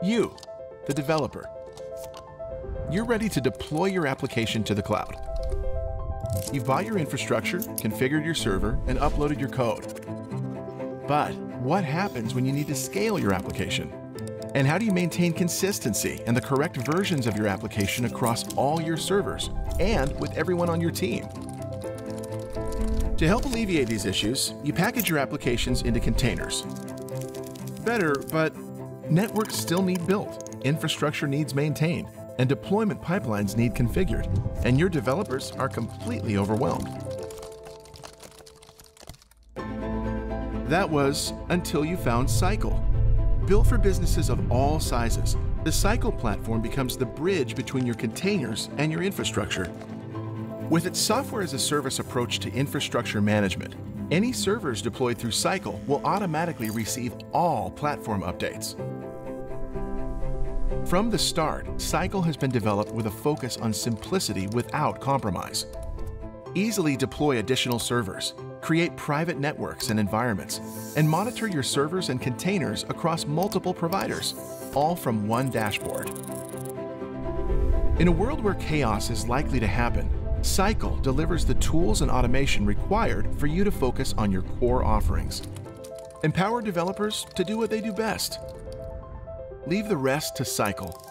You, the developer. You're ready to deploy your application to the cloud. You've bought your infrastructure, configured your server, and uploaded your code. But what happens when you need to scale your application? And how do you maintain consistency and the correct versions of your application across all your servers and with everyone on your team? To help alleviate these issues, you package your applications into containers. Better, but networks still need built, infrastructure needs maintained, and deployment pipelines need configured, and your developers are completely overwhelmed. That was until you found Cycle. Built for businesses of all sizes, the Cycle platform becomes the bridge between your containers and your infrastructure. With its software as a service approach to infrastructure management, any servers deployed through Cycle will automatically receive all platform updates. From the start, Cycle has been developed with a focus on simplicity without compromise. Easily deploy additional servers, create private networks and environments, and monitor your servers and containers across multiple providers, all from one dashboard. In a world where chaos is likely to happen, Cycle delivers the tools and automation required for you to focus on your core offerings. Empower developers to do what they do best. Leave the rest to Cycle